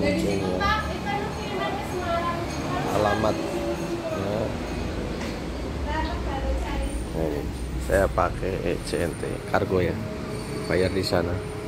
Iya. alamat. Nah, saya pakai CNT kargo ya. Bayar di sana.